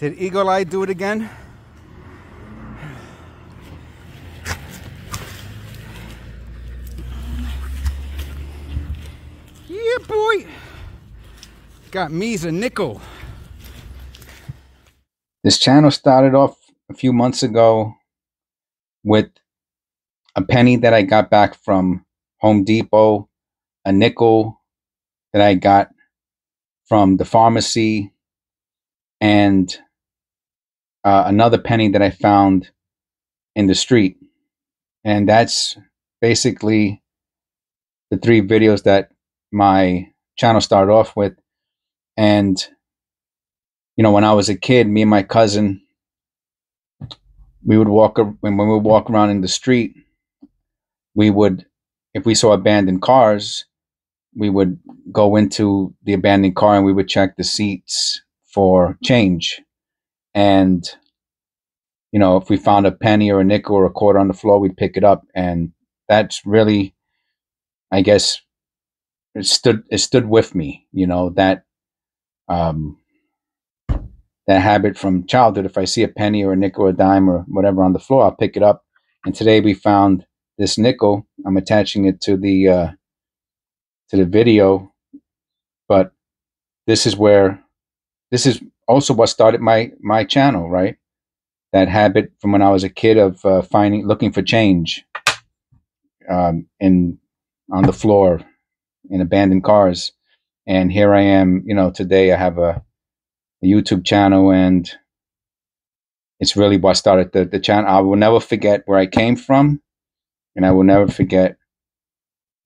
Did Eagle Eye do it again? Yeah, boy. Got me's a nickel. This channel started off a few months ago with a penny that I got back from Home Depot, a nickel that I got from the pharmacy, and uh, another penny that I found in the street. And that's basically the three videos that my channel started off with. And, you know, when I was a kid, me and my cousin, we would walk, when we would walk around in the street, we would, if we saw abandoned cars, we would go into the abandoned car and we would check the seats for change. And, you know, if we found a penny or a nickel or a quarter on the floor, we'd pick it up. And that's really, I guess, it stood it stood with me. You know that um, that habit from childhood. If I see a penny or a nickel or a dime or whatever on the floor, I'll pick it up. And today we found this nickel. I'm attaching it to the uh, to the video, but this is where this is also what started my my channel, right? That habit from when I was a kid of uh, finding looking for change um, in on the floor in abandoned cars. And here I am, you know, today I have a, a YouTube channel and it's really what started the, the channel. I will never forget where I came from and I will never forget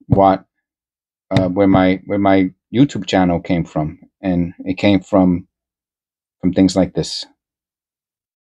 what uh, where my where my YouTube channel came from. And it came from from things like this.